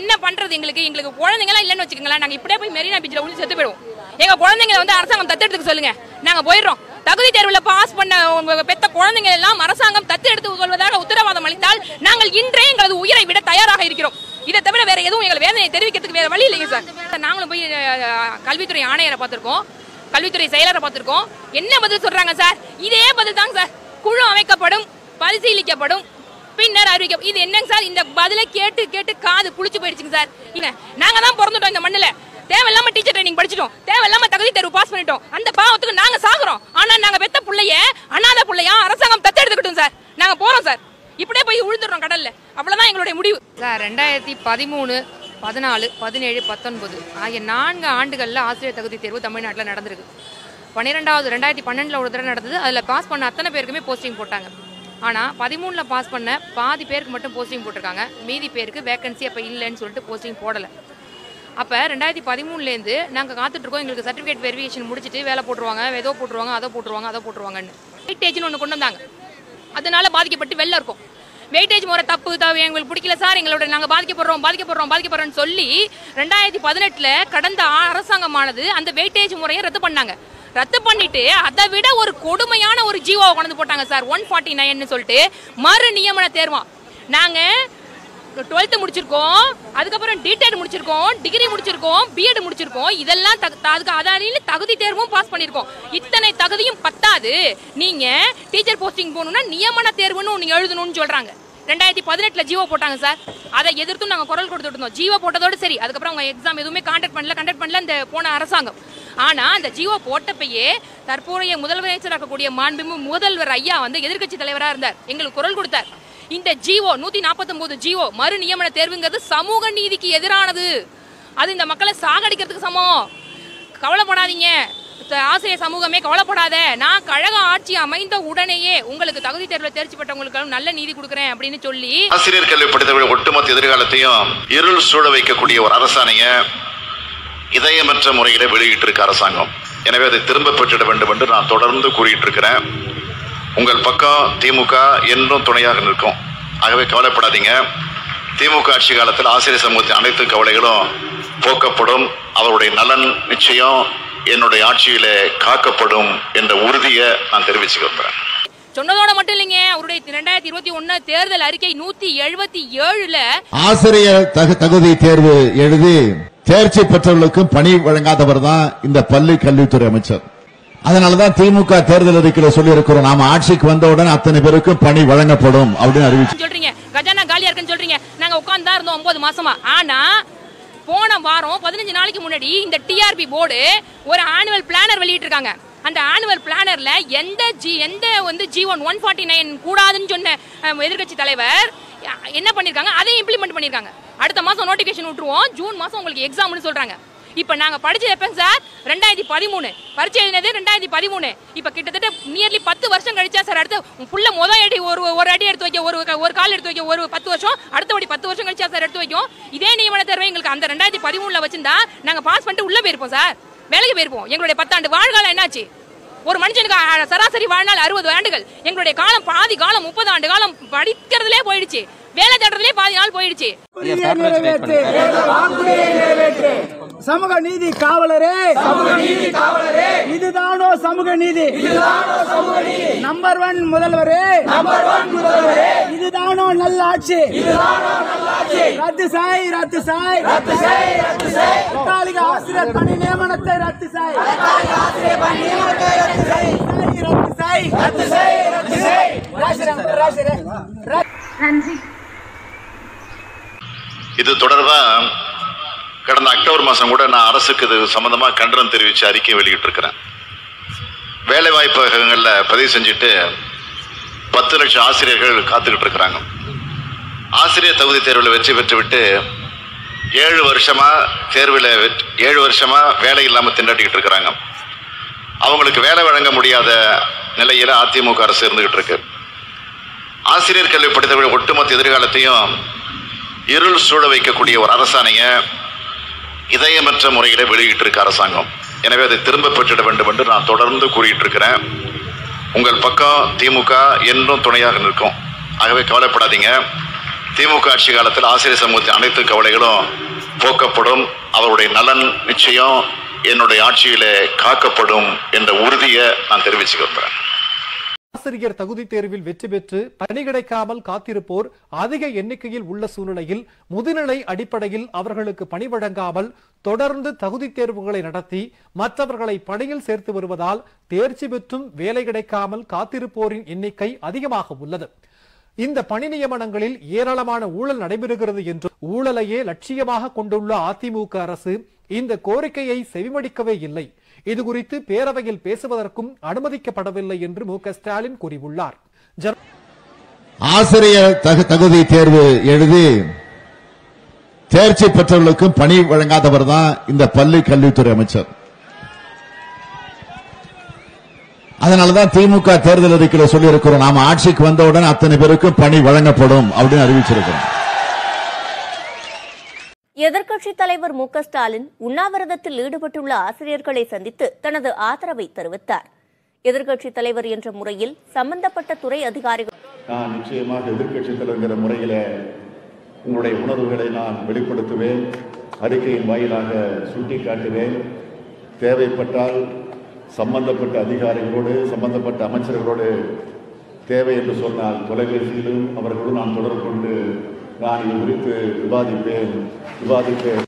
என்ன பண்றது எங்களுக்கு? எங்களுக்கு குழந்தைங்களாம் இல்லைன்னு வச்சுக்கோங்களேன். நாங்க இப்படியே போய் மெரினா பீச்சில் உள்ள செத்து போயிடுவோம். எங்க குழந்தைங்களை வந்து அரசாங்கம் தத்தெடுத்துக்க சொல்லுங்க. நாங்க போயிடுறோம். தகுதி தேர்வுல பாஸ் பண்ண உங்க பெத்த குழந்தைங்க எல்லாம் அரசாங்கம் தத்து கொள்வதாக உத்தரவாதம் அளித்தால் நாங்கள் இன்றே எங்களது உயிரை விட தயாராக இருக்கிறோம். இதை தவிர வேற எதுவும் எங்களை வேதனையை தெரிவிக்கிறதுக்கு வேற வழி இல்லைங்க சார். நாங்களும் போய் கல்வித்துறை ஆணையரை பார்த்திருக்கோம். கல்வித்துறை செயலரை பார்த்திருக்கோம். என்ன பதில் சொல்றாங்க சார்? இதே பதில் தாங்க சார். குழு அமைக்கப்படும் பரிசீலிக்கப்படும் பின்னர் அறிவிக்க இது என்னங்க சார்? இந்த பதிலை கேட்டு கேட்டு காது புளிச்சு போயிடுச்சுங்க சார். இல்ல நாங்க தான் பிறந்துட்டோம் இந்த மண்ணில். தேவையில்லாம டீச்சர் ட்ரைனிங் படிச்சிட்டோம். தேவையில்லாம தகுதி தேர்வு பாஸ் பண்ணிட்டோம். அந்த பாவத்துக்கு நாங்க சாகுறோம். ஆனா நாங்க பெத்த பிள்ளைய அண்ணாத பிள்ளையா அரசாங்கம் தத்தெடுத்துக்கிட்டோம் சார். நாங்க போறோம் சார். இப்படியே போய் விழுந்துடுறோம் கடல்ல. அவ்வளவுதான் எங்களுடைய முடிவு. சார் ரெண்டாயிரத்தி பதிமூணு பதினாலு பதினேழு பத்தொன்பது ஆகிய நான்கு ஆண்டுகளில் ஆசிரியர் தகுதி தேர்வு தமிழ்நாட்டில் நடந்திருக்கு. பன்னிரெண்டாவது ரெண்டாயிரத்தி பன்னெண்டில் ஒரு தடவை நடந்தது. அதில் பாஸ் பண்ண அத்தனை பேருக்குமே போஸ்டிங் போட்டாங்க. ஆனால் பதிமூணில் பாஸ் பண்ண பாதி பேருக்கு மட்டும் போஸ்டிங் போட்டிருக்காங்க. மீதி பேருக்கு வேக்கன்சி அப்போ இல்லைன்னு சொல்லிட்டு போஸ்டிங் போடலை. அப்போ ரெண்டாயிரத்தி பதிமூணுலேருந்து நாங்கள் காத்துட்ருக்கோம். எங்களுக்கு சர்டிஃபிகேட் வெரிஃபிகேஷன் முடிச்சுட்டு வேலை போட்டுருவாங்க. ஏதோ போட்டுருவாங்க அதை போட்டுருவாங்க அதை போட்டுருவாங்கன்னு. வெயிட்டேஜ்னு ஒன்று கொண்டு வந்தாங்க. அதனால பாதிக்கப்பட்டு வெளில இருக்கும். வெயிட்டேஜ் முறை தப்பு தவிர எங்களுக்கு பிடிக்கல சார். எங்களோட நாங்கள் பாதிக்கப்படுறோம் பாதிக்கப்படுறோம் பாதிக்கப்படுறோம்னு சொல்லி ரெண்டாயிரத்தி பதினெட்டில் கடந்த அரசாங்கமானது அந்த வெயிட்டேஜ் முறையை ரத்து பண்ணாங்க. ரத்து பண்ணிட்டு அதை விட ஒரு கொடுமையான ஒரு ஜீவோவை கொண்டு போட்டாங்க சார். ஒன் ஃபார்ட்டி நைன்னு சொல்லிட்டு மறு நியமன தேர்வா. நாங்கள் டுவெல்த்து முடிச்சிருக்கோம் அதுக்கப்புறம் டிடெட் முடிச்சிருக்கோம் டிகிரி முடிச்சிருக்கோம் பிஎட் முடிச்சிருக்கோம். இதெல்லாம் அதுக்கு அதானில தகுதி தேர்வும் பாஸ் பண்ணியிருக்கோம் இத்தனை தகுதியும் பத்தாது. நீங்க டீச்சர் போஸ்டிங் போகணும்னா நியமன தேர்வுன்னு ஒன்று எழுதணும்னு சொல்றாங்க. ரெண்டாயிரத்தி பதினெட்டுல ஜீவோ போட்டாங்க சார். அதை எதிர்த்தும் நாங்கள் குரல் கொடுத்துட்டு இருந்தோம். ஜீவோ போட்டதோடு சரி. அதுக்கப்புறம் அவங்க எக்ஸாம் எதுவுமே கான்டாக்ட் பண்ணல. கண்டக்ட் பண்ணல. இந்த போன அரசாங்கம். ஆனா அந்த ஜியோ போட்டப்பயே தற்போதைய முதலமைச்சர் இருக்கக்கூடிய மாண்புமிகு முதல்வர் ஐயா வந்து எதிர்க்கட்சி தலைவரா இருந்தார். எங்களுக்கு குரல் கொடுத்தார். இந்த ஜியோ நூத்தி நாற்பத்தொன்பது ஜியோ மறு நியமன தேர்வுங்கிறது சமூக நீதிக்கு எதிரானது. அது இந்த மக்களை சாகடிக்கிறதுக்கு சமம். கவலைப்படாதீங்க. ஆசிரியர் சமூகமே கவலைப்படாத. நான் கழக ஆட்சி அமைந்த உடனேயே உங்களுக்கு தகுதி தேர்வில் தேர்ச்சி பெற்றவங்களுக்கு நல்ல நீதி கொடுக்குறேன் அப்படின்னு சொல்லி ஆசிரியர் கல்வி படித்தவர்கள் ஒட்டுமொத்த எதிர்காலத்தையும் இருள் சூழ வைக்கக்கூடிய ஒரு அரசாணைய இதயமற்ற முறையில வெளியிட்டு இருக்க அரசாங்கம். எனவே அதை திரும்ப பெற்றிட வேண்டும் என்று நான் தொடர்ந்து கூறிட்டு இருக்கிறேன் உங்கள் பக்கம் திமுக என்றும் துணையாக நிற்கும். ஆகவே கவலைப்படாதீங்க. திமுக ஆட்சி காலத்தில் ஆசிரியர் சமூகத்தின் அனைத்து கவலைகளும் போக்கப்படும். அவருடைய நலன் நிச்சயம் என்னுடைய ஆட்சியிலே காக்கப்படும் என்ற உறுதியை நான் தெரிவிச்சுக்க விரும்புகிறேன். சொன்னதோட மட்டும் இல்லைங்க. அவருடைய ரெண்டாயிரத்தி இருபத்தி ஒன்னு தேர்தல் அறிக்கை நூத்தி எழுபத்தி ஏழுல ஆசிரியர் தகு தகுதி தேர்வு எழுதி தேர்ச்சி பெற்றவர்களுக்கும் பணி வழங்காதவர் தான் இந்த பள்ளி கல்வித்துறை அமைச்சர். அதனாலதான் திமுக தேர்தல் அறிக்கையில சொல்லி இருக்கிறோம் நாம ஆட்சிக்கு வந்தவுடன் அத்தனை பேருக்கும் பணி வழங்கப்படும் அப்படின்னு அறிவிச்சு சொல்றீங்க. கஜானா காலியா இருக்குன்னு சொல்றீங்க. நாங்க உட்கார்ந்தா இருந்தோம் ஒன்பது மாசமா. ஆனா போன வாரம் பதினஞ்சு நாளைக்கு முன்னாடி இந்த டிஆர்பி போர்டு ஒரு ஆனுவல் பிளானர் வெளியிட்டிருக்காங்க. அந்த ஆனுவல் பிளானர்ல எந்த ஜி எந்த வந்து G one one forty nine கூடாதுன்னு சொன்ன எதிர்கட்சி எதிர்க்கட்சி தலைவர் என்ன பண்ணிருக்காங்க? அதையும் இம்ப்ளிமெண்ட் பண்ணிருக்காங்க. அடுத்த மாசம் நோட்டிபிகேஷன் விட்டுருவோம். ஜூன் மாசம் உங்களுக்கு எக்ஸாம்னு சொல்றாங்க. இப்ப நாங்க படித்தது எப்போ சார்? ரெண்டாயிரத்தி பதிமூணு. பரிச்சை எழுதினது ரெண்டாயிரத்தி பதிமூணு. இப்ப கிட்டத்தட்ட நியர்லி பத்து வருஷம் கழிச்சா சார் அடுத்து உன் முத அடி ஒரு ஒரு அடி எடுத்து வைக்க ஒரு ஒரு கால் எடுத்து வைக்க ஒரு பத்து வருஷம் அடுத்தபடி பத்து வருஷம் கழிச்சா சார் எடுத்து வைக்கும். இதே நியமன தேர்வை எங்களுக்கு அந்த ரெண்டாயிரத்தி பதிமூணுல வச்சிருந்தா நாங்க பாஸ் பண்ணிட்டு உள்ள போயிருப்போம் சார். வேலைக்கு போயிருப்போம். எங்களுடைய பத்தாண்டு வாழ்காலம் என்னாச்சு? ஒரு மனுஷனுக்கு சராசரி வாழ்நாள் அறுபது ஆண்டுகள். எங்களுடைய காலம் பாதி காலம் முப்பது ஆண்டு காலம் படிக்கிறதுலே போயிடுச்சு. வேலை தேடுறதுலே பாதி நாள் போயிடுச்சு. சமூக நீதி காவலரே. சமூக நீதி காவலரே. இதுதானோ சமூக நீதி? நம்பர் ஒன் முதல்வரே. நம்பர் ஒன் முதல்வரே. இதுதானோ நல்ல ஆட்சி ரத்து சாய் ரத்து சாய். ரத்து சாய் ரத்து சாய். தற்காலிக ஆசிரியர் பணி நியமனத்தை ரத்து சாய் ஆசிரியர் பணி நியமனத்தை ரத்து சாய் ரத்து சாய் ரத்து சாய் ரத்து சாய் ராசிரே நன்றி. இது தொடர்பா கடந்த அக்டோபர் மாசம் கூட நான் அரசுக்கு இது சம்பந்தமா கண்டனம் தெரிவிச்சு அறிக்கை வெளியிட்டு இருக்கிறேன் வேலை வாய்ப்பகங்கள்ல பதிவு செஞ்சுட்டு பத்து லட்சம் ஆசிரியர்கள் காத்துக்கிட்டு இருக்கிறாங்க ஆசிரியர் தகுதி தேர்வில் வெற்றி பெற்றுவிட்டு ஏழு வருஷமா தேர்வில் ஏழு வருஷமா வேலை இல்லாம திண்டாட்டிக்கிட்டு இருக்கிறாங்க அவங்களுக்கு வேலை வழங்க முடியாத நிலையில் அதிமுக அரசு இருந்துகிட்டு இருக்கு. ஆசிரியர் கல்வி படித்தவர்கள் ஒட்டுமொத்த எதிர்காலத்தையும் இருள் சூழ வைக்கக்கூடிய ஒரு அரசாணைய இதயமற்ற முறையில் வெளியிட்டு இருக்க அரசாங்கம். எனவே அதை திரும்ப பெற்றிட வேண்டும் என்று நான் தொடர்ந்து கூறிட்டு இருக்கிறேன். உங்கள் பக்கம் திமுக என்றும் துணையாக நிற்கும். ஆகவே கவலைப்படாதீங்க. திமுக ஆட்சி காலத்தில் ஆசிரியர் சமூகத்தின் அனைத்து கவலைகளும் போக்கப்படும். அவருடைய நலன் நிச்சயம் என்னுடைய ஆட்சியிலே காக்கப்படும் என்ற உறுதியை நான் தெரிவிச்சுக்கிறேன். ஆசிரியர் தகுதி தேர்வில் வெற்றி பெற்று பணி கிடைக்காமல் காத்திருப்போர் அதிக எண்ணிக்கையில் உள்ள சூழ்நிலையில் முதுநிலை அடிப்படையில் அவர்களுக்கு பணி வழங்காமல் தொடர்ந்து தகுதி தேர்வுகளை நடத்தி மற்றவர்களை பணியில் சேர்த்து வருவதால் தேர்ச்சி பெற்றும் வேலை கிடைக்காமல் காத்திருப்போரின் எண்ணிக்கை அதிகமாக உள்ளது. இந்த பணி நியமனங்களில் ஏராளமான ஊழல் நடைபெறுகிறது என்று ஊழலையே லட்சியமாக கொண்டுள்ள அதிமுக அரசு இந்த கோரிக்கையை செவிமடிக்கவே இல்லை. இது குறித்து பேரவையில் பேசுவதற்கும் அனுமதிக்கப்படவில்லை என்று மு க ஸ்டாலின் கூறியுள்ளார். ஆசிரியர் தகு- தகுதி தேர்வு எழுதி தேர்ச்சி பெற்றவர்களுக்கும் பணி வழங்காதவர் தான் இந்த பள்ளி கல்வித்துறை அமைச்சர். அதனாலதான் திமுக தேர்தல் அறிக்கையில் சொல்லியிருக்கிறோம் நாம ஆட்சிக்கு வந்தவுடன் அத்தனை பேருக்கும் பணி வழங்கப்படும் அப்படின்னு அறிவிச்சிருக்கிறோம். எதிர்க்கட்சித் தலைவர் மு ஸ்டாலின் உண்ணாவிரதத்தில் ஈடுபட்டுள்ள ஆசிரியர்களை சந்தித்து தனது ஆதரவை தெரிவித்தார். எதிர்க்கட்சித் தலைவர் என்ற முறையில் சம்பந்தப்பட்ட துறை அதிகாரிகள் நான் நிச்சயமாக எதிர்க்கட்சி தலைவர்கிற முறையில் உங்களுடைய உணர்வுகளை நான் வெளிப்படுத்துவேன் அறிக்கையின் வாயிலாக சுட்டிக்காட்டுவேன். தேவைப்பட்டால் சம்பந்தப்பட்ட அதிகாரிகளோடு சம்பந்தப்பட்ட அமைச்சர்களோடு தேவை என்று சொன்னால் தொலைபேசியிலும் அவர்களோடு நான் தொடர்பு கொண்டு Mani, dovolite, vadite, vadite,